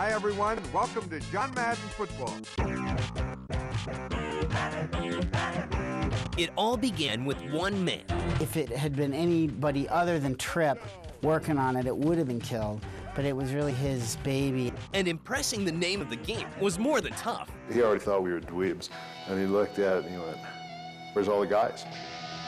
Hi, everyone. Welcome to John Madden Football. It all began with one man. If it had been anybody other than Trip working on it, it would have been killed. But it was really his baby. And impressing the name of the game was more than tough. He already thought we were dweebs. And he looked at it and he went, Where's all the guys?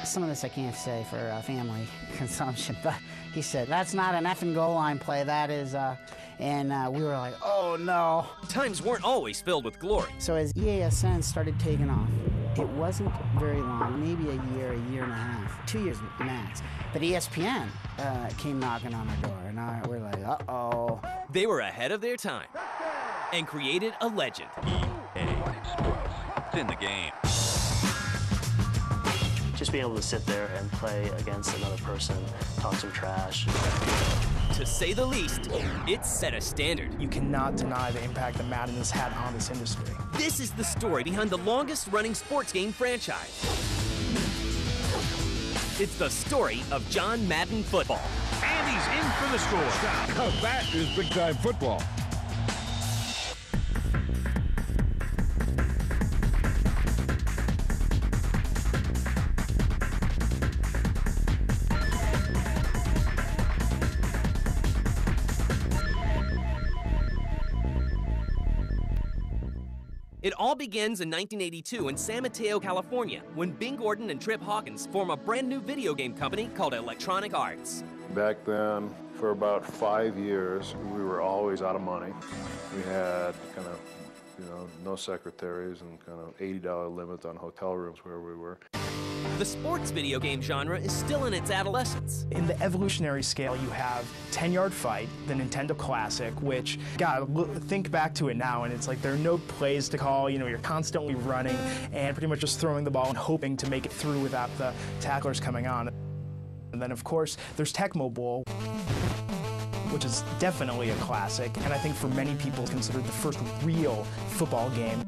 Some of this I can't say for uh, family consumption, but he said, That's not an effing goal line play. That is, uh, and uh, we were like, Oh no. Times weren't always filled with glory. So as EASN started taking off, it wasn't very long, maybe a year, a year and a half, two years max. But E ESPN uh, came knocking on our door, and I, we're like, uh oh. They were ahead of their time and created a legend. ea It's in the game. Just being able to sit there and play against another person, talk some trash. To say the least, it set a standard. You cannot deny the impact that Madden has had on this industry. This is the story behind the longest running sports game franchise. It's the story of John Madden football. And he's in for the score. Now, that is big time football. It all begins in 1982 in San Mateo, California, when Bing Gordon and Trip Hawkins form a brand new video game company called Electronic Arts. Back then, for about five years, we were always out of money. We had kind of, you know, no secretaries and kind of $80 limits on hotel rooms where we were. The sports video game genre is still in its adolescence. In the evolutionary scale, you have 10 Yard Fight, the Nintendo Classic, which, God, look, think back to it now, and it's like there are no plays to call. You know, you're constantly running and pretty much just throwing the ball and hoping to make it through without the tacklers coming on. And then, of course, there's Tecmo Bowl, which is definitely a classic, and I think for many people, considered the first real football game.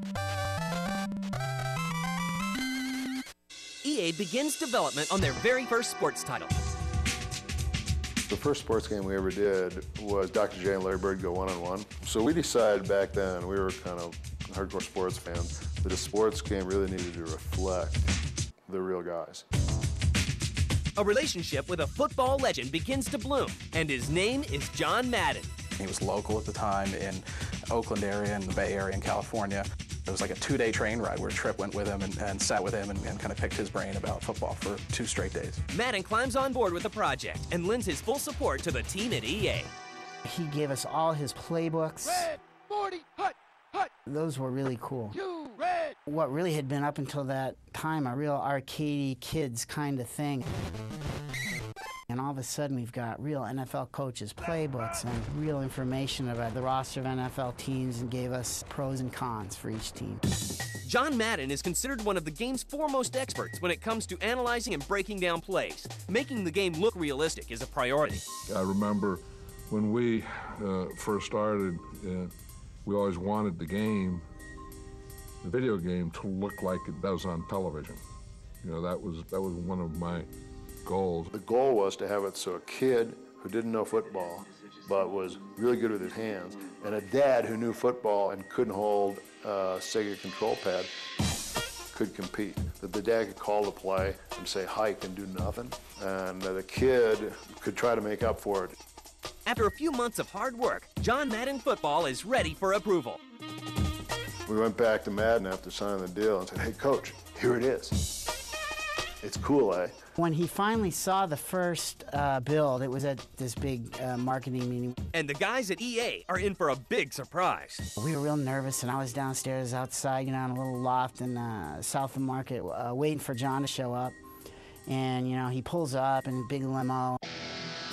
EA begins development on their very first sports title. The first sports game we ever did was Dr. J and Larry Bird go one on one. So we decided back then, we were kind of hardcore sports fans, that a sports game really needed to reflect the real guys. A relationship with a football legend begins to bloom, and his name is John Madden. He was local at the time in Oakland area and the Bay Area in California. It was like a two-day train ride where Trip went with him and, and sat with him and, and kind of picked his brain about football for two straight days. Madden climbs on board with the project and lends his full support to the team at EA. He gave us all his playbooks. Red 40, hut, hut, Those were really cool. you, red. What really had been up until that time a real arcadey kids kind of thing. And all of a sudden, we've got real NFL coaches' playbooks and real information about the roster of NFL teams and gave us pros and cons for each team. John Madden is considered one of the game's foremost experts when it comes to analyzing and breaking down plays. Making the game look realistic is a priority. I remember when we uh, first started, uh, we always wanted the game, the video game, to look like it does on television. You know, that was that was one of my goals. The goal was to have it so a kid who didn't know football but was really good with his hands, and a dad who knew football and couldn't hold a Sega control pad could compete. That the dad could call the play and say hike and do nothing, and that the kid could try to make up for it. After a few months of hard work, John Madden football is ready for approval. We went back to Madden after signing the deal and said, hey, coach, here it is. It's cool, eh? When he finally saw the first uh, build, it was at this big uh, marketing meeting. And the guys at EA are in for a big surprise. We were real nervous, and I was downstairs outside, you know, in a little loft in uh, South of Market, uh, waiting for John to show up. And, you know, he pulls up in a big limo.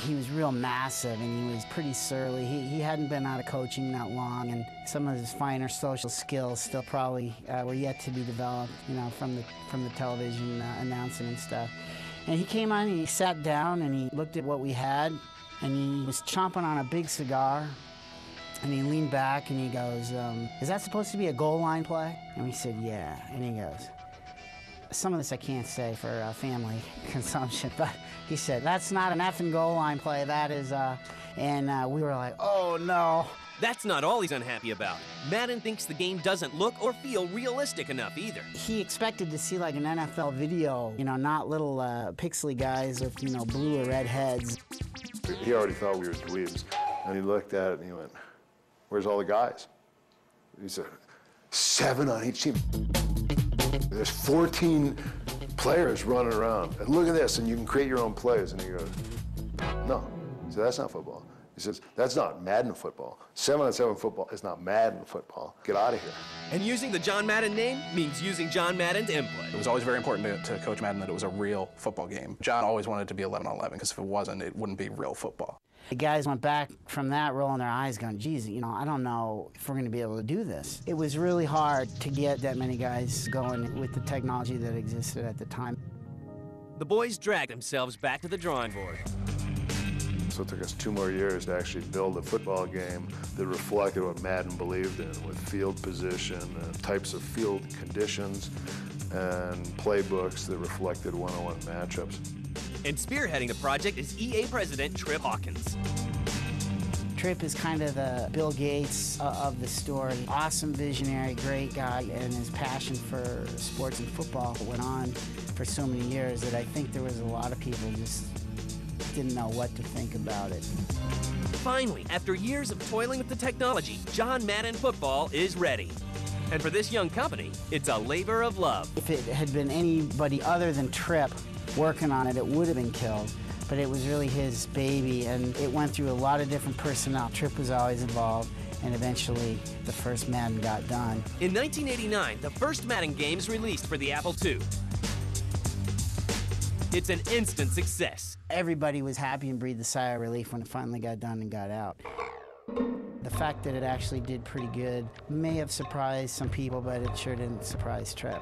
He was real massive, and he was pretty surly. He, he hadn't been out of coaching that long, and some of his finer social skills still probably uh, were yet to be developed, you know, from the, from the television uh, announcing and stuff. And he came on, and he sat down, and he looked at what we had, and he was chomping on a big cigar. And he leaned back and he goes, um, Is that supposed to be a goal line play? And we said, Yeah. And he goes, Some of this I can't say for uh, family consumption, but he said, That's not an effing goal line play. That is, uh, and uh, we were like, Oh no. That's not all he's unhappy about. Madden thinks the game doesn't look or feel realistic enough either. He expected to see like an NFL video, you know, not little uh, pixely guys with, you know, blue or red heads. He already thought we were dweebs. And he looked at it and he went, Where's all the guys? He said, Seven on each team. There's 14 players running around. And look at this, and you can create your own plays. And he goes, No. He said, That's not football. He says, That's not Madden football. Seven on seven football is not Madden football. Get out of here. And using the John Madden name means using John Madden's input. It was always very important to, to Coach Madden that it was a real football game. John always wanted it to be 11 on 11 because if it wasn't, it wouldn't be real football. The guys went back from that rolling their eyes, going, geez, you know, I don't know if we're going to be able to do this. It was really hard to get that many guys going with the technology that existed at the time. The boys dragged themselves back to the drawing board. So it took us two more years to actually build a football game that reflected what Madden believed in with field position, and types of field conditions, and playbooks that reflected one-on-one matchups. And spearheading the project is EA president Trip Hawkins. Trip is kind of the Bill Gates uh, of the story. Awesome visionary, great guy, and his passion for sports and football went on for so many years that I think there was a lot of people just didn't know what to think about it. Finally, after years of toiling with the technology, John Madden Football is ready. And for this young company, it's a labor of love. If it had been anybody other than Trip working on it, it would have been killed. But it was really his baby, and it went through a lot of different personnel. Trip was always involved, and eventually the first Madden got done. In 1989, the first Madden games released for the Apple II. It's an instant success. Everybody was happy and breathed a sigh of relief when it finally got done and got out. The fact that it actually did pretty good may have surprised some people, but it sure didn't surprise Trip.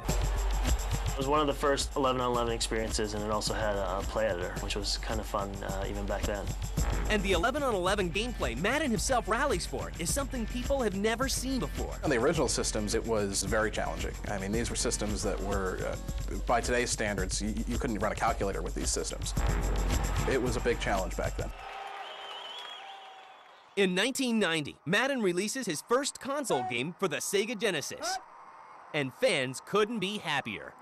It was one of the first 11 on 11 experiences, and it also had a play editor, which was kind of fun uh, even back then. And the 11 on 11 gameplay Madden himself rallies for is something people have never seen before. On the original systems, it was very challenging. I mean, these were systems that were, uh, by today's standards, you, you couldn't run a calculator with these systems. It was a big challenge back then. In 1990, Madden releases his first console game for the Sega Genesis. And fans couldn't be happier.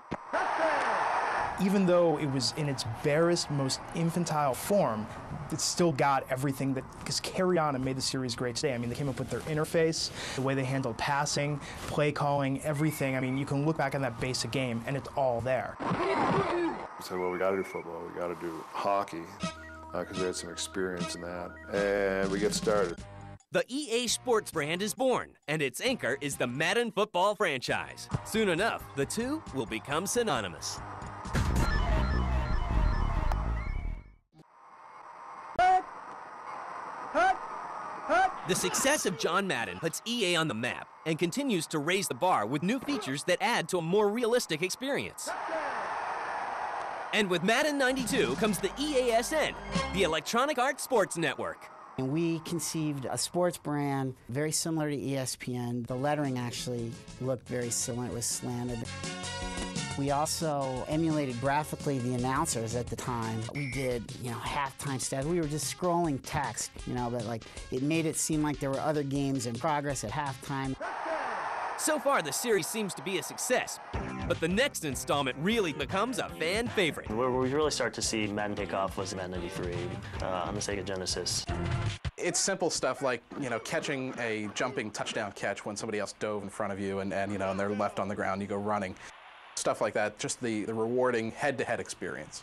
Even though it was in its barest, most infantile form, it still got everything that has carried on and made the series great today. I mean, they came up with their interface, the way they handled passing, play calling, everything. I mean, you can look back on that basic game and it's all there. We said, well, we got to do football, we got to do hockey, because uh, we had some experience in that, and we get started. The EA Sports brand is born, and its anchor is the Madden football franchise. Soon enough, the two will become synonymous. The success of John Madden puts EA on the map and continues to raise the bar with new features that add to a more realistic experience. And with Madden 92 comes the EASN, the Electronic Arts Sports Network. And we conceived a sports brand very similar to ESPN. The lettering actually looked very similar, it was slanted. We also emulated graphically the announcers at the time. We did, you know, halftime stats. We were just scrolling text, you know, but like it made it seem like there were other games in progress at halftime. So far, the series seems to be a success, but the next installment really becomes a fan favorite. Where we really start to see Madden take off was Madden 93 uh, on the Sega Genesis. It's simple stuff like, you know, catching a jumping touchdown catch when somebody else dove in front of you and, and you know, and they're left on the ground, you go running. Stuff like that, just the, the rewarding head-to-head experience.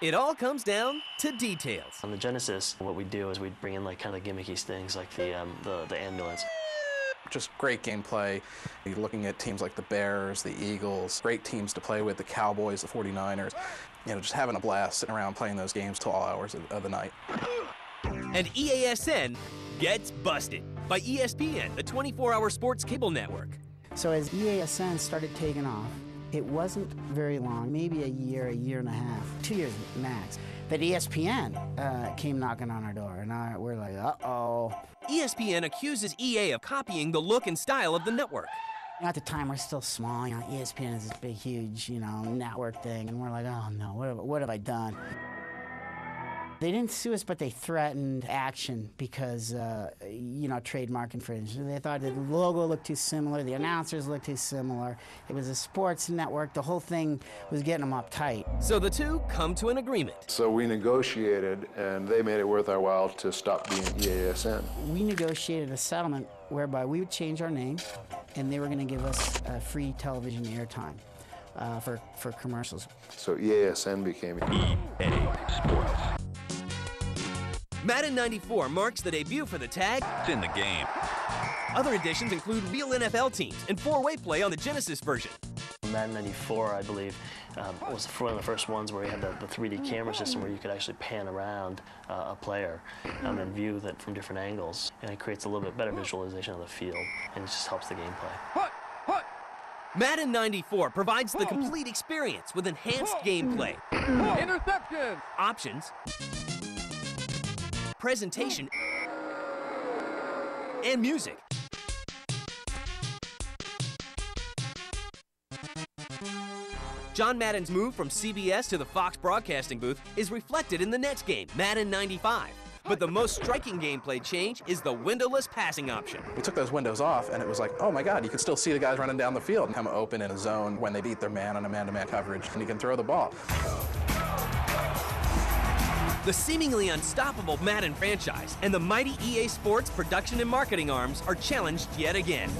It all comes down to details. On the Genesis, what we do is we bring in like kind of gimmicky things like the, um, the, the ambulance just great gameplay. You're looking at teams like the Bears, the Eagles, great teams to play with, the Cowboys, the 49ers. You know, just having a blast sitting around playing those games till all hours of, of the night. And EASN gets busted by E ESPN, the 24-hour sports cable network. So as EASN started taking off, it wasn't very long, maybe a year, a year and a half, two years max, E ESPN uh, came knocking on our door, and I, we're like, uh-oh. ESPN accuses EA of copying the look and style of the network. At the time, we're still small. You know, ESPN is this big, huge, you know, network thing, and we're like, oh no, what have, what have I done? They didn't sue us, but they threatened action because, uh, you know, trademark infringement. They thought the logo looked too similar, the announcers looked too similar. It was a sports network. The whole thing was getting them uptight. So the two come to an agreement. So we negotiated, and they made it worth our while to stop being EASN. We negotiated a settlement whereby we would change our name, and they were going to give us uh, free television airtime uh, for, for commercials. So EASN became Madden 94 marks the debut for the tag. It's in the game. Other additions include real NFL teams and four-way play on the Genesis version. Madden 94, I believe, um, was one of the first ones where you had the, the 3D camera system where you could actually pan around uh, a player um, and view that from different angles. And it creates a little bit better visualization of the field, and it just helps the gameplay. Hut, hut, Madden 94 provides the complete experience with enhanced gameplay, interception. options, presentation, and music. John Madden's move from CBS to the Fox broadcasting booth is reflected in the next game, Madden 95. But the most striking gameplay change is the windowless passing option. We took those windows off, and it was like, oh my God, you can still see the guys running down the field and come open in a zone when they beat their man on a man-to-man coverage, and you can throw the ball. The seemingly unstoppable Madden franchise and the mighty EA Sports production and marketing arms are challenged yet again.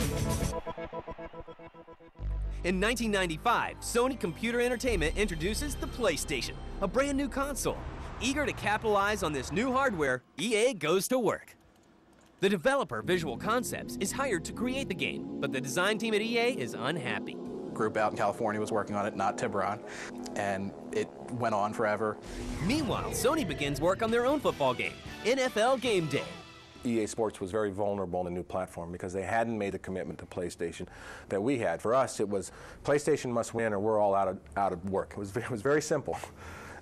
In 1995, Sony Computer Entertainment introduces the PlayStation, a brand new console. Eager to capitalize on this new hardware, EA goes to work. The developer, Visual Concepts, is hired to create the game, but the design team at EA is unhappy. Group out in California was working on it, not Tiburon, and it went on forever. Meanwhile, Sony begins work on their own football game, NFL Game Day. EA Sports was very vulnerable in a new platform because they hadn't made the commitment to PlayStation that we had. For us, it was PlayStation must win or we're all out of, out of work. It was, it was very simple.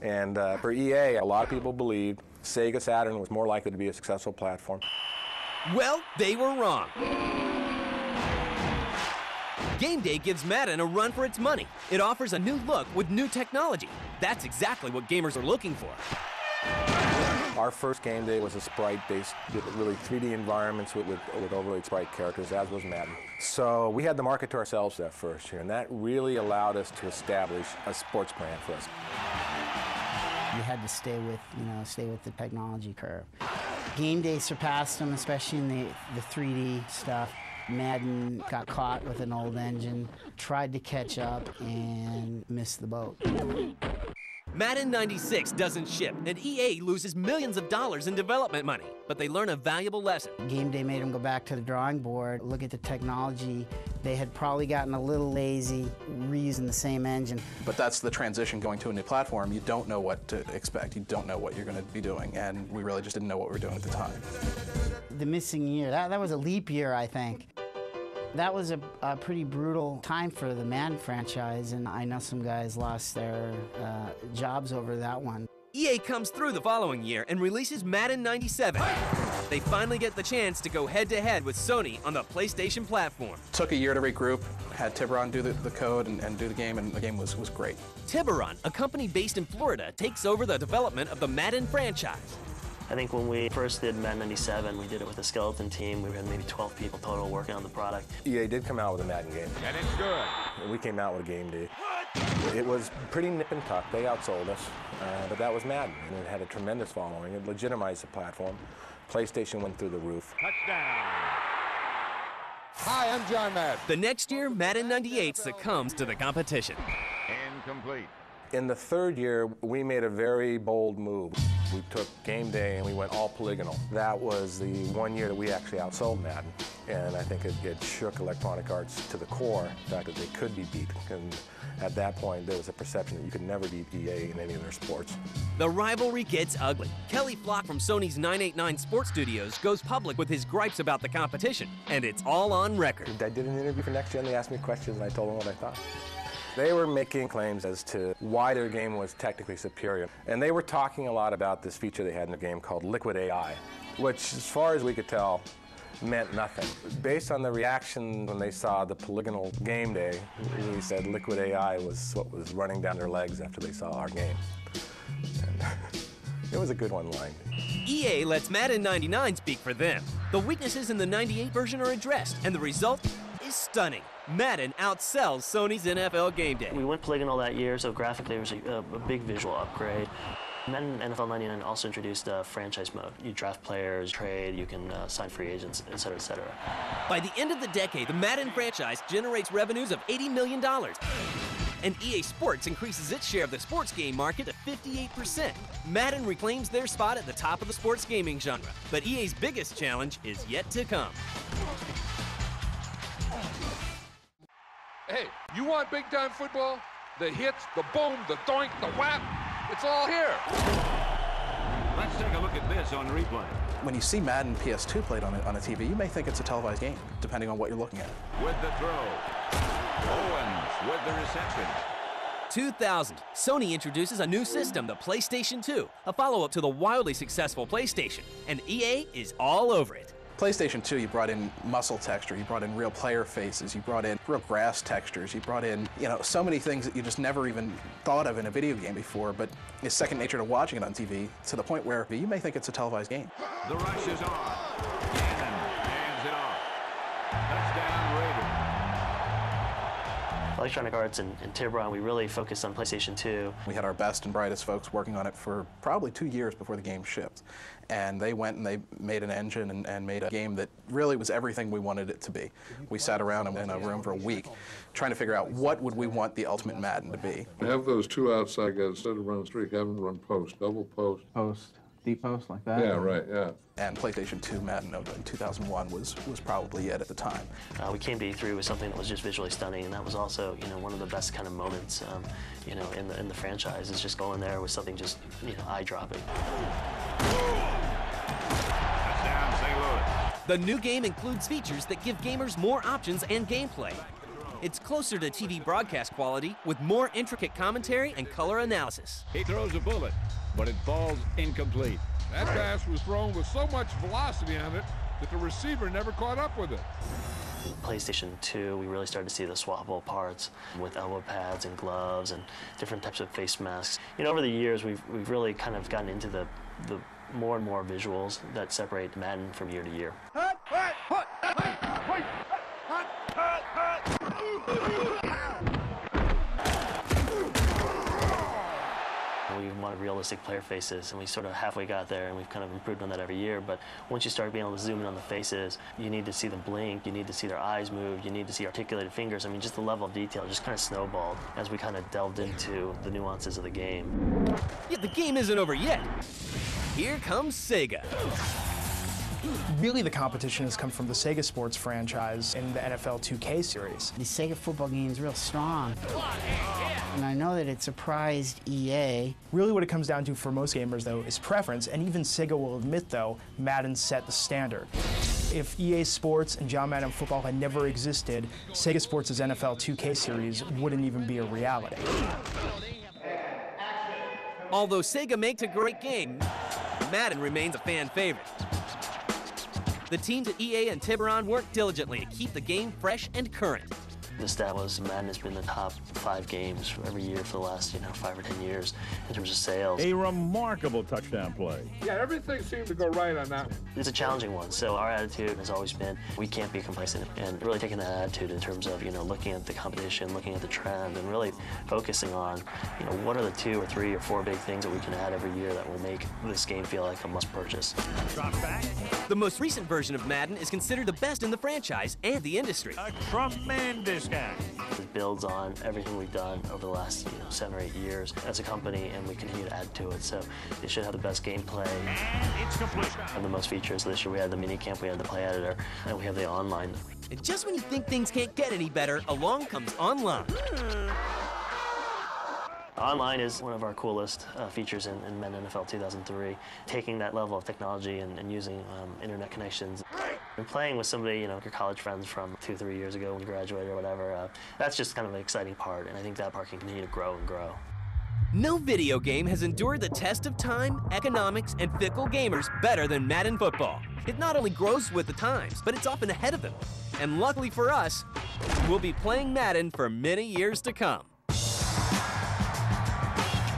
And uh, for EA, a lot of people believed Sega Saturn was more likely to be a successful platform. Well, they were wrong. Game Day gives Madden a run for its money. It offers a new look with new technology. That's exactly what gamers are looking for. Our first game day was a sprite-based, really 3D environments with, with, with overlaid sprite characters, as was Madden. So we had the market to ourselves that first year, and that really allowed us to establish a sports brand for us. You had to stay with, you know, stay with the technology curve. Game Day surpassed them, especially in the, the 3D stuff. Madden got caught with an old engine, tried to catch up, and missed the boat. Madden 96 doesn't ship, and EA loses millions of dollars in development money. But they learn a valuable lesson. Game Day made them go back to the drawing board, look at the technology. They had probably gotten a little lazy reusing the same engine. But that's the transition going to a new platform. You don't know what to expect. You don't know what you're going to be doing, and we really just didn't know what we were doing at the time. The missing year, that, that was a leap year, I think. That was a, a pretty brutal time for the Madden franchise, and I know some guys lost their uh, jobs over that one. EA comes through the following year and releases Madden 97. They finally get the chance to go head to head with Sony on the PlayStation platform. Took a year to regroup, had Tiburon do the, the code and, and do the game, and the game was, was great. Tiburon, a company based in Florida, takes over the development of the Madden franchise. I think when we first did Madden 97, we did it with a skeleton team. We had maybe 12 people total working on the product. EA did come out with a Madden game. And it's good. And we came out with a game day. It was pretty nip and tuck. They outsold us, uh, but that was Madden, and it had a tremendous following. It legitimized the platform. PlayStation went through the roof. Touchdown. Hi, I'm John Madden. The next year, Madden 98 succumbs to the competition. Incomplete. In the third year, we made a very bold move. We took game day and we went all polygonal. That was the one year that we actually outsold Madden. And I think it, it shook Electronic Arts to the core, the fact that they could be beat. And at that point, there was a perception that you could never beat EA in any of their sports. The rivalry gets ugly. Kelly Flock from Sony's 989 Sports Studios goes public with his gripes about the competition, and it's all on record. I did an interview for Next Gen. They asked me questions, and I told them what I thought. They were making claims as to why their game was technically superior. And they were talking a lot about this feature they had in the game called Liquid AI, which, as far as we could tell, meant nothing. Based on the reaction when they saw the polygonal game day, we said Liquid AI was what was running down their legs after they saw our game. It was a good one line. EA lets Madden 99 speak for them. The weaknesses in the 98 version are addressed, and the result stunning. Madden outsells Sony's NFL Game Day. We went polygonal that year, so graphically it was a, a big visual upgrade. Madden NFL 99 also introduced uh, franchise mode. You draft players, trade, you can uh, sign free agents, et cetera, et cetera. By the end of the decade, the Madden franchise generates revenues of $80 million. And EA Sports increases its share of the sports game market to 58%. Madden reclaims their spot at the top of the sports gaming genre. But EA's biggest challenge is yet to come. Hey, you want big time football? The hits, the boom, the doink, the whap. It's all here. Let's take a look at this on replay. When you see Madden PS2 played on a, on a TV, you may think it's a televised game, depending on what you're looking at. With the throw. Owens with the reception. 2000, Sony introduces a new system, the PlayStation 2, a follow up to the wildly successful PlayStation, and EA is all over it. PlayStation 2, you brought in muscle texture, you brought in real player faces, you brought in real grass textures, you brought in, you know, so many things that you just never even thought of in a video game before, but it's second nature to watching it on TV to the point where you may think it's a televised game. The rush is on. Electronic Arts and, and Tiburon, we really focused on PlayStation 2. We had our best and brightest folks working on it for probably two years before the game shipped. And they went and they made an engine and, and made a game that really was everything we wanted it to be. We sat around in a room for a week trying to figure out what would we want the ultimate Madden to be. Have those two outside guys instead of running streak, have them run post, double post. Post, deep post like that? Yeah, right, yeah. And PlayStation 2 Madden of 2001 was, was probably it at the time. Uh, we came to E3 with something that was just visually stunning, and that was also, you know, one of the best kind of moments, um, you know, in the in the franchise is just going there with something just, you know, eye-dropping. Touchdown St. Louis. The new game includes features that give gamers more options and gameplay. It's closer to TV broadcast quality with more intricate commentary and color analysis. He throws a bullet, but it falls incomplete. That pass was thrown with so much velocity on it that the receiver never caught up with it. PlayStation 2, we really started to see the swappable parts with elbow pads and gloves and different types of face masks. You know, over the years, we've, we've really kind of gotten into the, the more and more visuals that separate Madden from year to year. We wanted realistic player faces, and we sort of halfway got there, and we've kind of improved on that every year. But once you start being able to zoom in on the faces, you need to see them blink, you need to see their eyes move, you need to see articulated fingers. I mean, just the level of detail just kind of snowballed as we kind of delved into the nuances of the game. Yeah, the game isn't over yet. Here comes Sega. Really, the competition has come from the Sega Sports franchise and the NFL 2K series. The Sega football game is real strong. And I know that it surprised EA. Really, what it comes down to for most gamers, though, is preference, and even Sega will admit, though, Madden set the standard. If EA Sports and John Madden Football had never existed, Sega Sports' NFL 2K series wouldn't even be a reality. Although Sega makes a great game, Madden remains a fan favorite. The teams at EA and Tiburon work diligently to keep the game fresh and current. Established Madden has been the top five games every year for the last, you know, five or ten years in terms of sales. A remarkable touchdown play. Yeah, everything seemed to go right on that one. It's a challenging one. So our attitude has always been we can't be complacent and really taking that attitude in terms of, you know, looking at the competition, looking at the trend and really focusing on, you know, what are the two or three or four big things that we can add every year that will make this game feel like a must purchase. Drop back. The most recent version of Madden is considered the best in the franchise and the industry. A tremendous guy. It builds on everything we've done over the last, you know, seven or eight years as a company and we continue to add to it. So it should have the best gameplay And it's complete. and the most features. This year we had the mini camp, we had the play editor, and we have the online. And just when you think things can't get any better, along comes online. Hmm. Online is one of our coolest uh, features in, in Madden NFL 2003. Taking that level of technology and, and using um, internet connections and playing with somebody, you know, your college friends from two, three years ago when you graduated or whatever, uh, that's just kind of an exciting part. And I think that part can continue to grow and grow. No video game has endured the test of time, economics, and fickle gamers better than Madden Football. It not only grows with the times, but it's often ahead of them. And luckily for us, we'll be playing Madden for many years to come.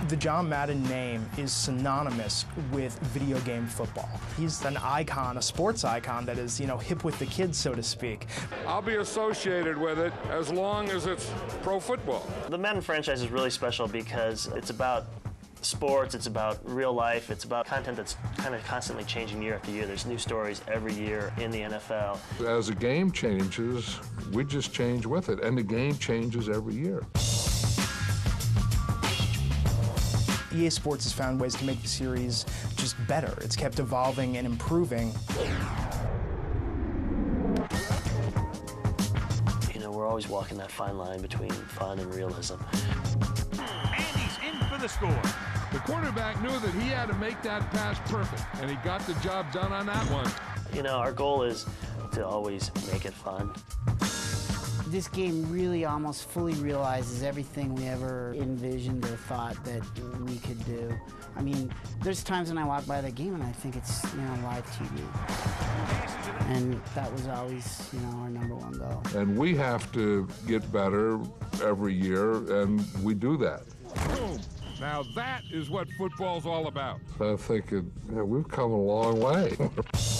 The John Madden name is synonymous with video game football. He's an icon, a sports icon that is, you know, hip with the kids, so to speak. I'll be associated with it as long as it's pro football. The Madden franchise is really special because it's about sports, it's about real life, it's about content that's kind of constantly changing year after year. There's new stories every year in the NFL. As the game changes, we just change with it, and the game changes every year. EA Sports has found ways to make the series just better. It's kept evolving and improving. You know, we're always walking that fine line between fun and realism. And he's in for the score. The quarterback knew that he had to make that pass perfect, and he got the job done on that one. You know, our goal is to always make it fun. This game really almost fully realizes everything we ever envisioned or thought that we could do. I mean, there's times when I walk by the game and I think it's, you know, live TV. And that was always, you know, our number one goal. And we have to get better every year, and we do that. Boom. Now that is what football's all about. I think it, yeah, we've come a long way.